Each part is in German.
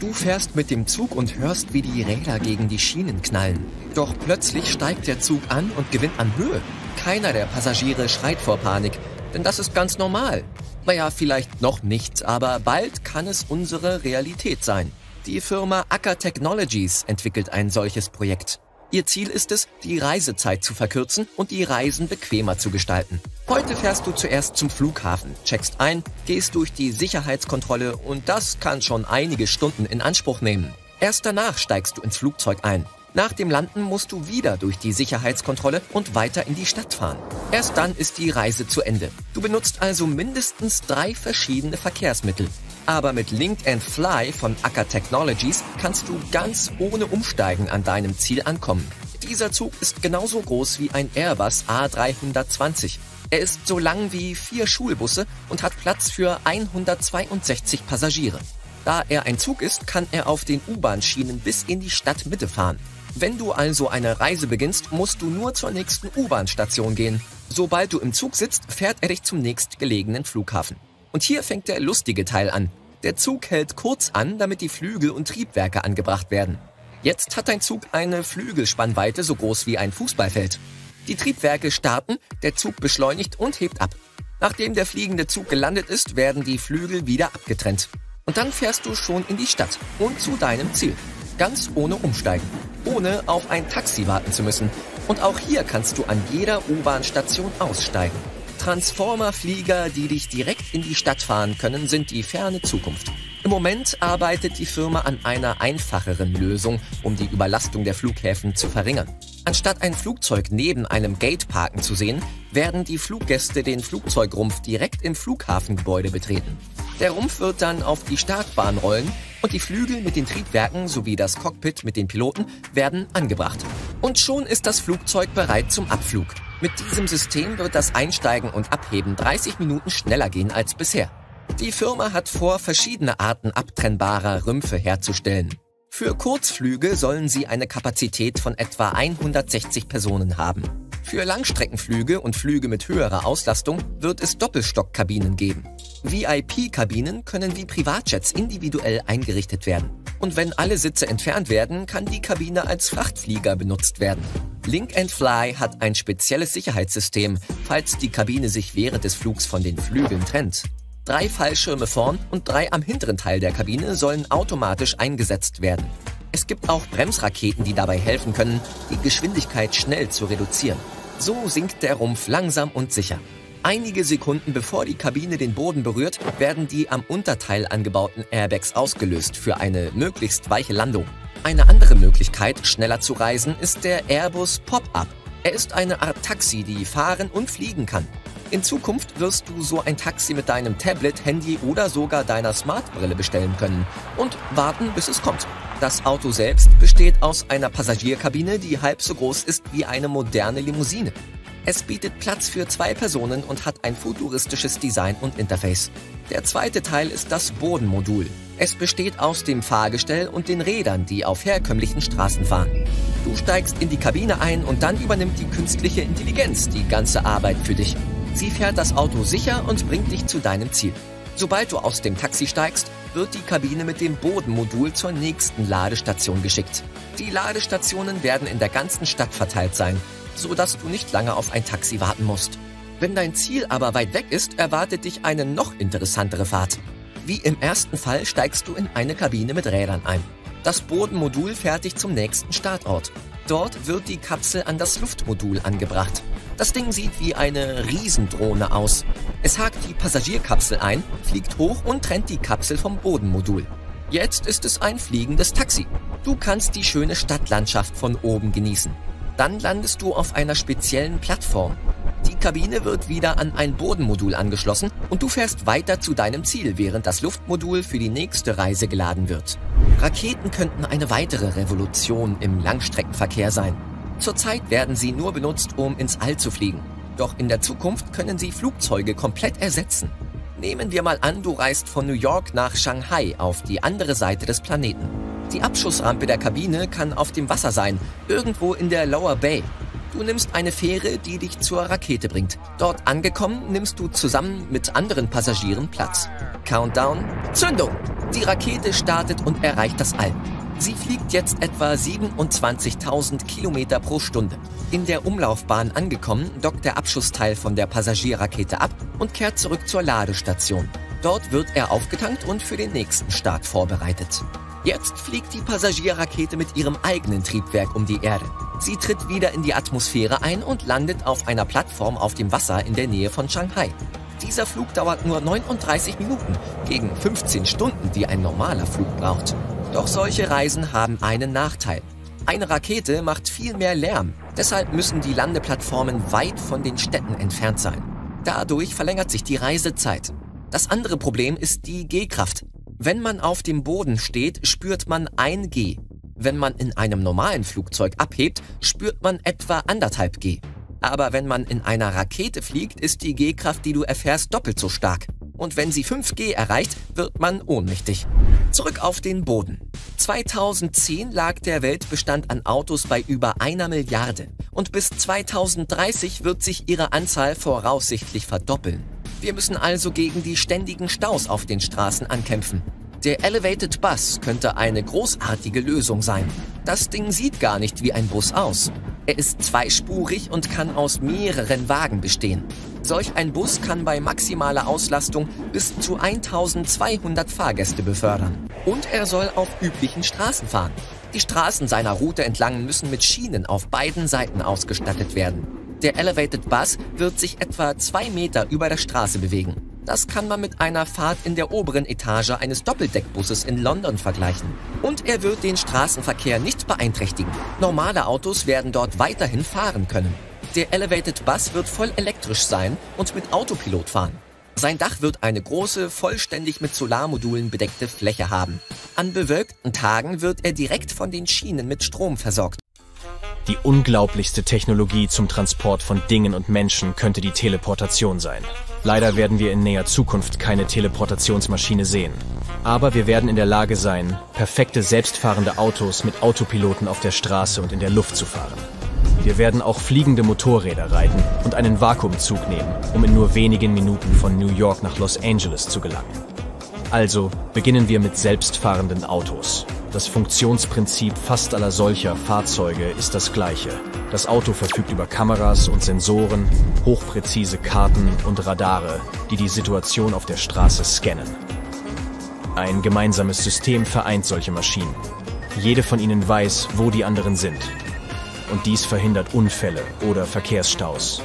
Du fährst mit dem Zug und hörst, wie die Räder gegen die Schienen knallen. Doch plötzlich steigt der Zug an und gewinnt an Höhe. Keiner der Passagiere schreit vor Panik, denn das ist ganz normal. Naja, vielleicht noch nicht, aber bald kann es unsere Realität sein. Die Firma Acker Technologies entwickelt ein solches Projekt. Ihr Ziel ist es, die Reisezeit zu verkürzen und die Reisen bequemer zu gestalten. Heute fährst du zuerst zum Flughafen, checkst ein, gehst durch die Sicherheitskontrolle und das kann schon einige Stunden in Anspruch nehmen. Erst danach steigst du ins Flugzeug ein. Nach dem Landen musst du wieder durch die Sicherheitskontrolle und weiter in die Stadt fahren. Erst dann ist die Reise zu Ende. Du benutzt also mindestens drei verschiedene Verkehrsmittel. Aber mit Link and Fly von Acker Technologies kannst du ganz ohne Umsteigen an deinem Ziel ankommen. Dieser Zug ist genauso groß wie ein Airbus A320. Er ist so lang wie vier Schulbusse und hat Platz für 162 Passagiere. Da er ein Zug ist, kann er auf den U-Bahn-Schienen bis in die Stadtmitte fahren. Wenn du also eine Reise beginnst, musst du nur zur nächsten U-Bahn-Station gehen. Sobald du im Zug sitzt, fährt er dich zum nächstgelegenen Flughafen. Und hier fängt der lustige Teil an. Der Zug hält kurz an, damit die Flügel und Triebwerke angebracht werden. Jetzt hat dein Zug eine Flügelspannweite so groß wie ein Fußballfeld. Die Triebwerke starten, der Zug beschleunigt und hebt ab. Nachdem der fliegende Zug gelandet ist, werden die Flügel wieder abgetrennt. Und dann fährst du schon in die Stadt und zu deinem Ziel. Ganz ohne Umsteigen ohne auf ein Taxi warten zu müssen. Und auch hier kannst du an jeder U-Bahn-Station aussteigen. Transformer-Flieger, die dich direkt in die Stadt fahren können, sind die ferne Zukunft. Im Moment arbeitet die Firma an einer einfacheren Lösung, um die Überlastung der Flughäfen zu verringern. Anstatt ein Flugzeug neben einem Gate parken zu sehen, werden die Fluggäste den Flugzeugrumpf direkt im Flughafengebäude betreten. Der Rumpf wird dann auf die Startbahn rollen und die Flügel mit den Triebwerken sowie das Cockpit mit den Piloten werden angebracht. Und schon ist das Flugzeug bereit zum Abflug. Mit diesem System wird das Einsteigen und Abheben 30 Minuten schneller gehen als bisher. Die Firma hat vor, verschiedene Arten abtrennbarer Rümpfe herzustellen. Für Kurzflüge sollen sie eine Kapazität von etwa 160 Personen haben. Für Langstreckenflüge und Flüge mit höherer Auslastung wird es Doppelstockkabinen geben. VIP-Kabinen können wie Privatjets individuell eingerichtet werden. Und wenn alle Sitze entfernt werden, kann die Kabine als Frachtflieger benutzt werden. Link Fly hat ein spezielles Sicherheitssystem, falls die Kabine sich während des Flugs von den Flügeln trennt. Drei Fallschirme vorn und drei am hinteren Teil der Kabine sollen automatisch eingesetzt werden. Es gibt auch Bremsraketen, die dabei helfen können, die Geschwindigkeit schnell zu reduzieren. So sinkt der Rumpf langsam und sicher. Einige Sekunden bevor die Kabine den Boden berührt, werden die am Unterteil angebauten Airbags ausgelöst für eine möglichst weiche Landung. Eine andere Möglichkeit, schneller zu reisen, ist der Airbus Pop-Up. Er ist eine Art Taxi, die fahren und fliegen kann. In Zukunft wirst du so ein Taxi mit deinem Tablet, Handy oder sogar deiner Smartbrille bestellen können und warten, bis es kommt. Das Auto selbst besteht aus einer Passagierkabine, die halb so groß ist wie eine moderne Limousine. Es bietet Platz für zwei Personen und hat ein futuristisches Design und Interface. Der zweite Teil ist das Bodenmodul. Es besteht aus dem Fahrgestell und den Rädern, die auf herkömmlichen Straßen fahren. Du steigst in die Kabine ein und dann übernimmt die künstliche Intelligenz die ganze Arbeit für dich. Sie fährt das Auto sicher und bringt dich zu deinem Ziel. Sobald du aus dem Taxi steigst, wird die Kabine mit dem Bodenmodul zur nächsten Ladestation geschickt. Die Ladestationen werden in der ganzen Stadt verteilt sein so dass du nicht lange auf ein Taxi warten musst. Wenn dein Ziel aber weit weg ist, erwartet dich eine noch interessantere Fahrt. Wie im ersten Fall steigst du in eine Kabine mit Rädern ein. Das Bodenmodul fährt dich zum nächsten Startort. Dort wird die Kapsel an das Luftmodul angebracht. Das Ding sieht wie eine Riesendrohne aus. Es hakt die Passagierkapsel ein, fliegt hoch und trennt die Kapsel vom Bodenmodul. Jetzt ist es ein fliegendes Taxi. Du kannst die schöne Stadtlandschaft von oben genießen. Dann landest du auf einer speziellen Plattform. Die Kabine wird wieder an ein Bodenmodul angeschlossen und du fährst weiter zu deinem Ziel, während das Luftmodul für die nächste Reise geladen wird. Raketen könnten eine weitere Revolution im Langstreckenverkehr sein. Zurzeit werden sie nur benutzt, um ins All zu fliegen. Doch in der Zukunft können sie Flugzeuge komplett ersetzen. Nehmen wir mal an, du reist von New York nach Shanghai auf die andere Seite des Planeten. Die Abschussrampe der Kabine kann auf dem Wasser sein, irgendwo in der Lower Bay. Du nimmst eine Fähre, die dich zur Rakete bringt. Dort angekommen, nimmst du zusammen mit anderen Passagieren Platz. Countdown, Zündung! Die Rakete startet und erreicht das All. Sie fliegt jetzt etwa 27.000 Kilometer pro Stunde. In der Umlaufbahn angekommen, dockt der Abschussteil von der Passagierrakete ab und kehrt zurück zur Ladestation. Dort wird er aufgetankt und für den nächsten Start vorbereitet. Jetzt fliegt die Passagierrakete mit ihrem eigenen Triebwerk um die Erde. Sie tritt wieder in die Atmosphäre ein und landet auf einer Plattform auf dem Wasser in der Nähe von Shanghai. Dieser Flug dauert nur 39 Minuten gegen 15 Stunden, die ein normaler Flug braucht. Doch solche Reisen haben einen Nachteil. Eine Rakete macht viel mehr Lärm, deshalb müssen die Landeplattformen weit von den Städten entfernt sein. Dadurch verlängert sich die Reisezeit. Das andere Problem ist die G-Kraft. Wenn man auf dem Boden steht, spürt man 1 G. Wenn man in einem normalen Flugzeug abhebt, spürt man etwa anderthalb G. Aber wenn man in einer Rakete fliegt, ist die G-Kraft, die du erfährst, doppelt so stark und wenn sie 5G erreicht, wird man ohnmächtig. Zurück auf den Boden. 2010 lag der Weltbestand an Autos bei über einer Milliarde und bis 2030 wird sich ihre Anzahl voraussichtlich verdoppeln. Wir müssen also gegen die ständigen Staus auf den Straßen ankämpfen. Der Elevated Bus könnte eine großartige Lösung sein. Das Ding sieht gar nicht wie ein Bus aus. Er ist zweispurig und kann aus mehreren Wagen bestehen. Solch ein Bus kann bei maximaler Auslastung bis zu 1200 Fahrgäste befördern. Und er soll auf üblichen Straßen fahren. Die Straßen seiner Route entlang müssen mit Schienen auf beiden Seiten ausgestattet werden. Der Elevated Bus wird sich etwa zwei Meter über der Straße bewegen. Das kann man mit einer Fahrt in der oberen Etage eines Doppeldeckbusses in London vergleichen. Und er wird den Straßenverkehr nicht beeinträchtigen. Normale Autos werden dort weiterhin fahren können. Der Elevated Bus wird voll elektrisch sein und mit Autopilot fahren. Sein Dach wird eine große, vollständig mit Solarmodulen bedeckte Fläche haben. An bewölkten Tagen wird er direkt von den Schienen mit Strom versorgt. Die unglaublichste Technologie zum Transport von Dingen und Menschen könnte die Teleportation sein. Leider werden wir in näher Zukunft keine Teleportationsmaschine sehen. Aber wir werden in der Lage sein, perfekte selbstfahrende Autos mit Autopiloten auf der Straße und in der Luft zu fahren. Wir werden auch fliegende Motorräder reiten und einen Vakuumzug nehmen, um in nur wenigen Minuten von New York nach Los Angeles zu gelangen. Also beginnen wir mit selbstfahrenden Autos. Das Funktionsprinzip fast aller solcher Fahrzeuge ist das gleiche. Das Auto verfügt über Kameras und Sensoren, hochpräzise Karten und Radare, die die Situation auf der Straße scannen. Ein gemeinsames System vereint solche Maschinen. Jede von ihnen weiß, wo die anderen sind. Und dies verhindert Unfälle oder Verkehrsstaus.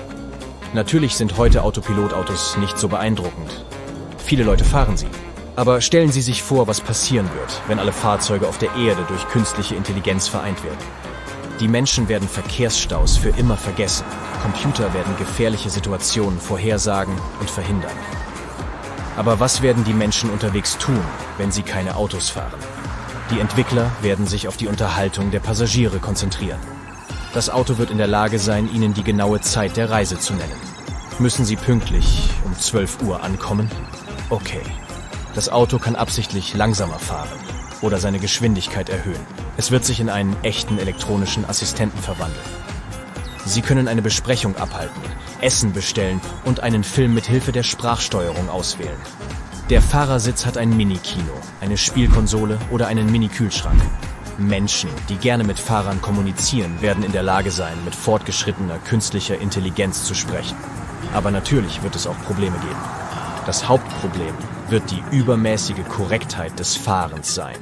Natürlich sind heute Autopilotautos nicht so beeindruckend. Viele Leute fahren sie, aber stellen Sie sich vor, was passieren wird, wenn alle Fahrzeuge auf der Erde durch künstliche Intelligenz vereint werden. Die Menschen werden Verkehrsstaus für immer vergessen. Computer werden gefährliche Situationen vorhersagen und verhindern. Aber was werden die Menschen unterwegs tun, wenn sie keine Autos fahren? Die Entwickler werden sich auf die Unterhaltung der Passagiere konzentrieren. Das Auto wird in der Lage sein, ihnen die genaue Zeit der Reise zu nennen. Müssen sie pünktlich um 12 Uhr ankommen? Okay. Das Auto kann absichtlich langsamer fahren oder seine Geschwindigkeit erhöhen. Es wird sich in einen echten elektronischen Assistenten verwandeln. Sie können eine Besprechung abhalten, Essen bestellen und einen Film mit Hilfe der Sprachsteuerung auswählen. Der Fahrersitz hat ein Mini-Kino, eine Spielkonsole oder einen Mini-Kühlschrank. Menschen, die gerne mit Fahrern kommunizieren, werden in der Lage sein, mit fortgeschrittener künstlicher Intelligenz zu sprechen. Aber natürlich wird es auch Probleme geben. Das Hauptproblem wird die übermäßige Korrektheit des Fahrens sein.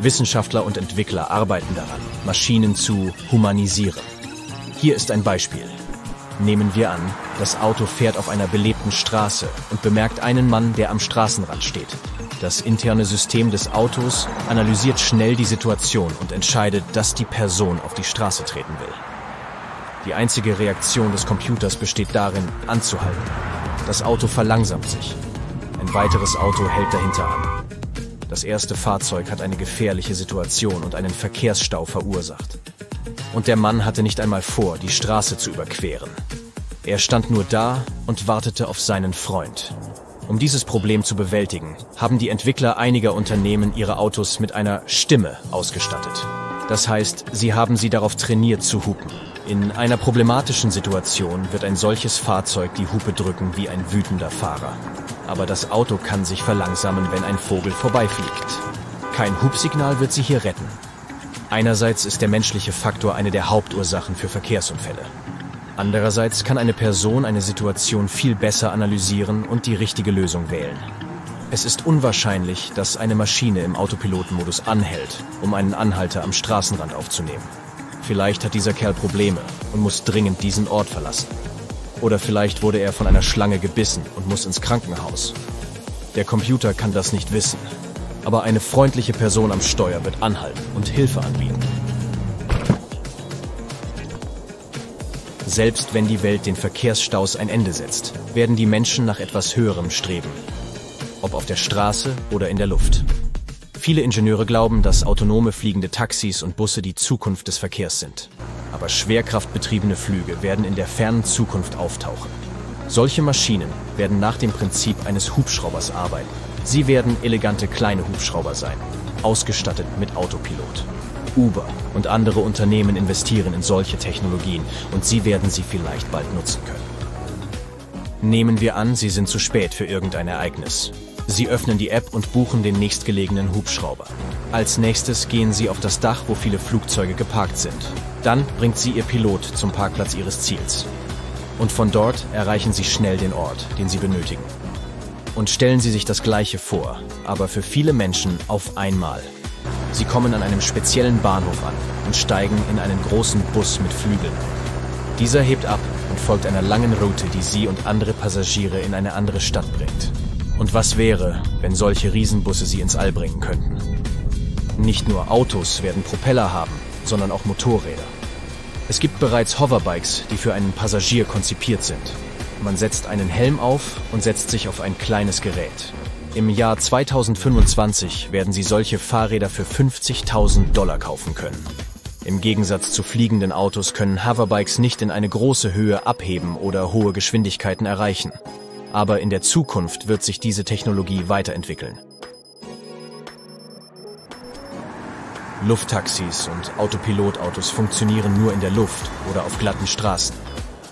Wissenschaftler und Entwickler arbeiten daran, Maschinen zu humanisieren. Hier ist ein Beispiel. Nehmen wir an, das Auto fährt auf einer belebten Straße und bemerkt einen Mann, der am Straßenrand steht. Das interne System des Autos analysiert schnell die Situation und entscheidet, dass die Person auf die Straße treten will. Die einzige Reaktion des Computers besteht darin, anzuhalten. Das Auto verlangsamt sich ein weiteres Auto hält dahinter an. Das erste Fahrzeug hat eine gefährliche Situation und einen Verkehrsstau verursacht. Und der Mann hatte nicht einmal vor, die Straße zu überqueren. Er stand nur da und wartete auf seinen Freund. Um dieses Problem zu bewältigen, haben die Entwickler einiger Unternehmen ihre Autos mit einer Stimme ausgestattet. Das heißt, sie haben sie darauf trainiert zu hupen. In einer problematischen Situation wird ein solches Fahrzeug die Hupe drücken wie ein wütender Fahrer. Aber das Auto kann sich verlangsamen, wenn ein Vogel vorbeifliegt. Kein Hubsignal wird sie hier retten. Einerseits ist der menschliche Faktor eine der Hauptursachen für Verkehrsunfälle. Andererseits kann eine Person eine Situation viel besser analysieren und die richtige Lösung wählen. Es ist unwahrscheinlich, dass eine Maschine im Autopilotenmodus anhält, um einen Anhalter am Straßenrand aufzunehmen. Vielleicht hat dieser Kerl Probleme und muss dringend diesen Ort verlassen. Oder vielleicht wurde er von einer Schlange gebissen und muss ins Krankenhaus. Der Computer kann das nicht wissen. Aber eine freundliche Person am Steuer wird anhalten und Hilfe anbieten. Selbst wenn die Welt den Verkehrsstaus ein Ende setzt, werden die Menschen nach etwas Höherem streben ob auf der Straße oder in der Luft. Viele Ingenieure glauben, dass autonome fliegende Taxis und Busse die Zukunft des Verkehrs sind. Aber schwerkraftbetriebene Flüge werden in der fernen Zukunft auftauchen. Solche Maschinen werden nach dem Prinzip eines Hubschraubers arbeiten. Sie werden elegante kleine Hubschrauber sein, ausgestattet mit Autopilot. Uber und andere Unternehmen investieren in solche Technologien und sie werden sie vielleicht bald nutzen können. Nehmen wir an, Sie sind zu spät für irgendein Ereignis. Sie öffnen die App und buchen den nächstgelegenen Hubschrauber. Als nächstes gehen Sie auf das Dach, wo viele Flugzeuge geparkt sind. Dann bringt Sie Ihr Pilot zum Parkplatz Ihres Ziels. Und von dort erreichen Sie schnell den Ort, den Sie benötigen. Und stellen Sie sich das Gleiche vor, aber für viele Menschen auf einmal. Sie kommen an einem speziellen Bahnhof an und steigen in einen großen Bus mit Flügeln. Dieser hebt ab und folgt einer langen Route, die Sie und andere Passagiere in eine andere Stadt bringt. Und was wäre, wenn solche Riesenbusse sie ins All bringen könnten? Nicht nur Autos werden Propeller haben, sondern auch Motorräder. Es gibt bereits Hoverbikes, die für einen Passagier konzipiert sind. Man setzt einen Helm auf und setzt sich auf ein kleines Gerät. Im Jahr 2025 werden Sie solche Fahrräder für 50.000 Dollar kaufen können. Im Gegensatz zu fliegenden Autos können Hoverbikes nicht in eine große Höhe abheben oder hohe Geschwindigkeiten erreichen. Aber in der Zukunft wird sich diese Technologie weiterentwickeln. Lufttaxis und Autopilotautos funktionieren nur in der Luft oder auf glatten Straßen.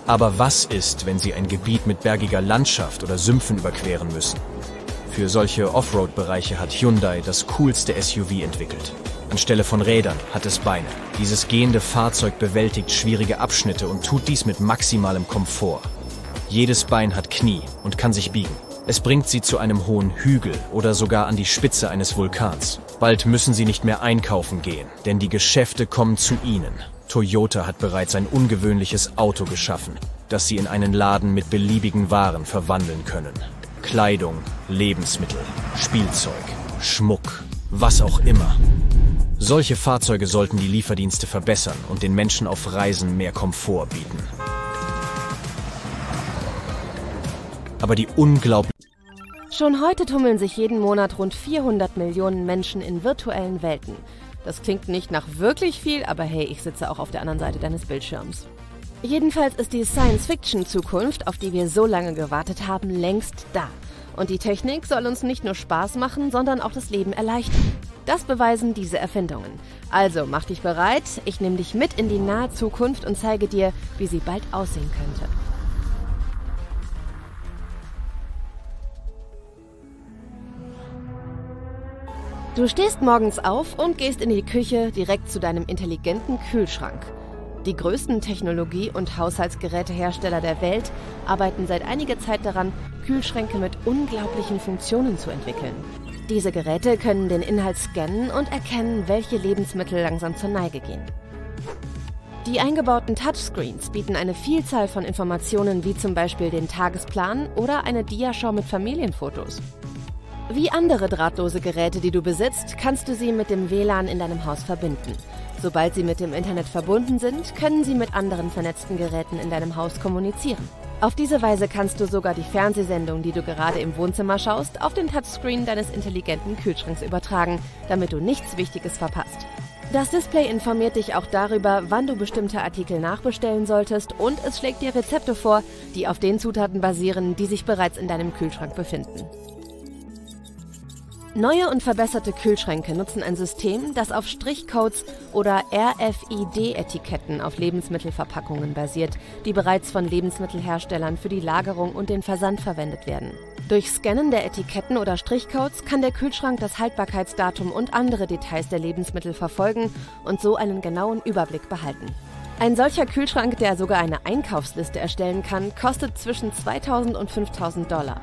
Aber was ist, wenn sie ein Gebiet mit bergiger Landschaft oder Sümpfen überqueren müssen? Für solche Offroad-Bereiche hat Hyundai das coolste SUV entwickelt. Anstelle von Rädern hat es Beine. Dieses gehende Fahrzeug bewältigt schwierige Abschnitte und tut dies mit maximalem Komfort. Jedes Bein hat Knie und kann sich biegen. Es bringt sie zu einem hohen Hügel oder sogar an die Spitze eines Vulkans. Bald müssen sie nicht mehr einkaufen gehen, denn die Geschäfte kommen zu ihnen. Toyota hat bereits ein ungewöhnliches Auto geschaffen, das sie in einen Laden mit beliebigen Waren verwandeln können. Kleidung, Lebensmittel, Spielzeug, Schmuck, was auch immer. Solche Fahrzeuge sollten die Lieferdienste verbessern und den Menschen auf Reisen mehr Komfort bieten. aber die unglaublich... Schon heute tummeln sich jeden Monat rund 400 Millionen Menschen in virtuellen Welten. Das klingt nicht nach wirklich viel, aber hey, ich sitze auch auf der anderen Seite deines Bildschirms. Jedenfalls ist die Science-Fiction-Zukunft, auf die wir so lange gewartet haben, längst da. Und die Technik soll uns nicht nur Spaß machen, sondern auch das Leben erleichtern. Das beweisen diese Erfindungen. Also mach dich bereit, ich nehme dich mit in die nahe Zukunft und zeige dir, wie sie bald aussehen könnte. Du stehst morgens auf und gehst in die Küche direkt zu deinem intelligenten Kühlschrank. Die größten Technologie- und Haushaltsgerätehersteller der Welt arbeiten seit einiger Zeit daran, Kühlschränke mit unglaublichen Funktionen zu entwickeln. Diese Geräte können den Inhalt scannen und erkennen, welche Lebensmittel langsam zur Neige gehen. Die eingebauten Touchscreens bieten eine Vielzahl von Informationen wie zum Beispiel den Tagesplan oder eine Diaschau mit Familienfotos. Wie andere drahtlose Geräte, die du besitzt, kannst du sie mit dem WLAN in deinem Haus verbinden. Sobald sie mit dem Internet verbunden sind, können sie mit anderen vernetzten Geräten in deinem Haus kommunizieren. Auf diese Weise kannst du sogar die Fernsehsendung, die du gerade im Wohnzimmer schaust, auf den Touchscreen deines intelligenten Kühlschranks übertragen, damit du nichts Wichtiges verpasst. Das Display informiert dich auch darüber, wann du bestimmte Artikel nachbestellen solltest und es schlägt dir Rezepte vor, die auf den Zutaten basieren, die sich bereits in deinem Kühlschrank befinden. Neue und verbesserte Kühlschränke nutzen ein System, das auf Strichcodes oder RFID-Etiketten auf Lebensmittelverpackungen basiert, die bereits von Lebensmittelherstellern für die Lagerung und den Versand verwendet werden. Durch Scannen der Etiketten oder Strichcodes kann der Kühlschrank das Haltbarkeitsdatum und andere Details der Lebensmittel verfolgen und so einen genauen Überblick behalten. Ein solcher Kühlschrank, der sogar eine Einkaufsliste erstellen kann, kostet zwischen 2000 und 5000 Dollar.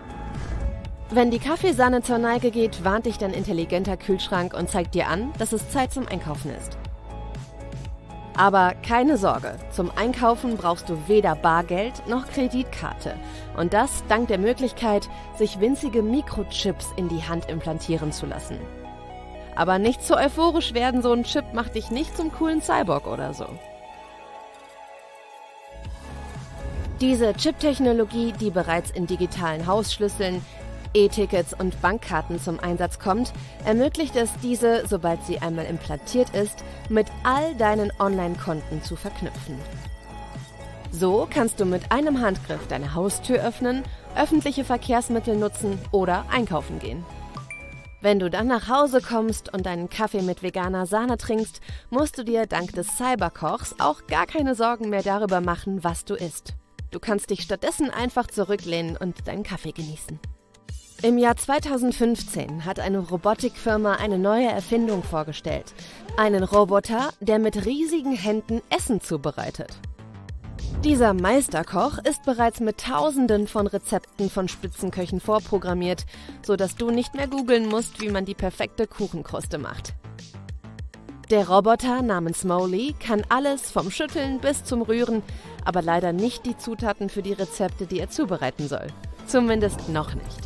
Wenn die Kaffeesahne zur Neige geht, warnt dich dein intelligenter Kühlschrank und zeigt dir an, dass es Zeit zum Einkaufen ist. Aber keine Sorge, zum Einkaufen brauchst du weder Bargeld noch Kreditkarte. Und das dank der Möglichkeit, sich winzige Mikrochips in die Hand implantieren zu lassen. Aber nicht zu euphorisch werden, so ein Chip macht dich nicht zum coolen Cyborg oder so. Diese Chip-Technologie, die bereits in digitalen Hausschlüsseln, E-Tickets und Bankkarten zum Einsatz kommt, ermöglicht es diese, sobald sie einmal implantiert ist, mit all deinen Online-Konten zu verknüpfen. So kannst du mit einem Handgriff deine Haustür öffnen, öffentliche Verkehrsmittel nutzen oder einkaufen gehen. Wenn du dann nach Hause kommst und deinen Kaffee mit veganer Sahne trinkst, musst du dir dank des Cyberkochs auch gar keine Sorgen mehr darüber machen, was du isst. Du kannst dich stattdessen einfach zurücklehnen und deinen Kaffee genießen. Im Jahr 2015 hat eine Robotikfirma eine neue Erfindung vorgestellt. Einen Roboter, der mit riesigen Händen Essen zubereitet. Dieser Meisterkoch ist bereits mit Tausenden von Rezepten von Spitzenköchen vorprogrammiert, sodass du nicht mehr googeln musst, wie man die perfekte Kuchenkruste macht. Der Roboter namens Molly kann alles vom Schütteln bis zum Rühren, aber leider nicht die Zutaten für die Rezepte, die er zubereiten soll. Zumindest noch nicht.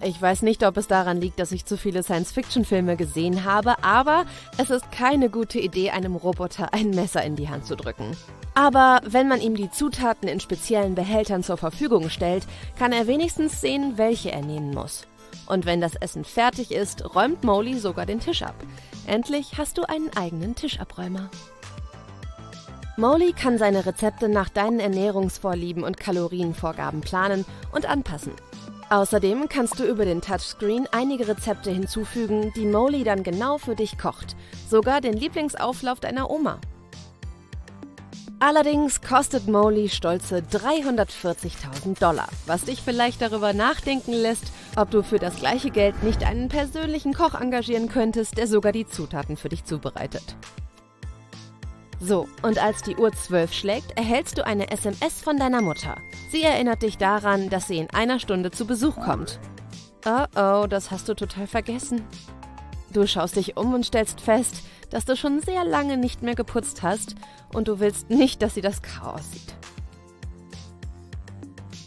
Ich weiß nicht, ob es daran liegt, dass ich zu viele Science-Fiction-Filme gesehen habe, aber es ist keine gute Idee, einem Roboter ein Messer in die Hand zu drücken. Aber wenn man ihm die Zutaten in speziellen Behältern zur Verfügung stellt, kann er wenigstens sehen, welche er nehmen muss. Und wenn das Essen fertig ist, räumt Molly sogar den Tisch ab. Endlich hast du einen eigenen Tischabräumer. Molly kann seine Rezepte nach deinen Ernährungsvorlieben und Kalorienvorgaben planen und anpassen. Außerdem kannst du über den Touchscreen einige Rezepte hinzufügen, die Molly dann genau für dich kocht. Sogar den Lieblingsauflauf deiner Oma. Allerdings kostet Molly stolze 340.000 Dollar, was dich vielleicht darüber nachdenken lässt, ob du für das gleiche Geld nicht einen persönlichen Koch engagieren könntest, der sogar die Zutaten für dich zubereitet. So, und als die Uhr 12 schlägt, erhältst du eine SMS von deiner Mutter. Sie erinnert dich daran, dass sie in einer Stunde zu Besuch kommt. Oh oh, das hast du total vergessen. Du schaust dich um und stellst fest, dass du schon sehr lange nicht mehr geputzt hast und du willst nicht, dass sie das Chaos sieht.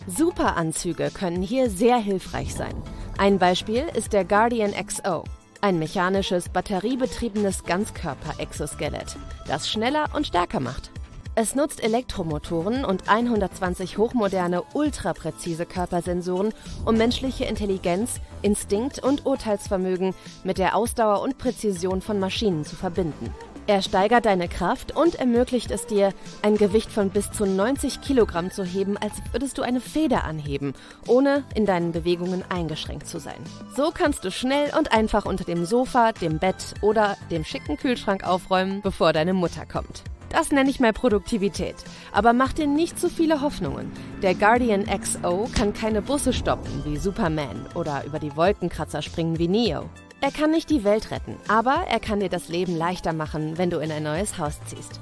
Superanzüge können hier sehr hilfreich sein. Ein Beispiel ist der Guardian XO. Ein mechanisches, batteriebetriebenes Ganzkörper-Exoskelett, das schneller und stärker macht. Es nutzt Elektromotoren und 120 hochmoderne, ultrapräzise Körpersensoren, um menschliche Intelligenz, Instinkt und Urteilsvermögen mit der Ausdauer und Präzision von Maschinen zu verbinden. Er steigert deine Kraft und ermöglicht es dir, ein Gewicht von bis zu 90 Kilogramm zu heben, als würdest du eine Feder anheben, ohne in deinen Bewegungen eingeschränkt zu sein. So kannst du schnell und einfach unter dem Sofa, dem Bett oder dem schicken Kühlschrank aufräumen, bevor deine Mutter kommt. Das nenne ich mal Produktivität. Aber mach dir nicht zu viele Hoffnungen. Der Guardian XO kann keine Busse stoppen wie Superman oder über die Wolkenkratzer springen wie Neo. Er kann nicht die Welt retten, aber er kann dir das Leben leichter machen, wenn du in ein neues Haus ziehst.